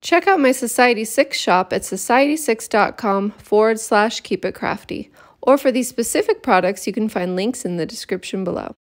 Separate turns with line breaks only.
Check out my Society 6 shop at society6.com forward slash keep it crafty. Or for these specific products, you can find links in the description below.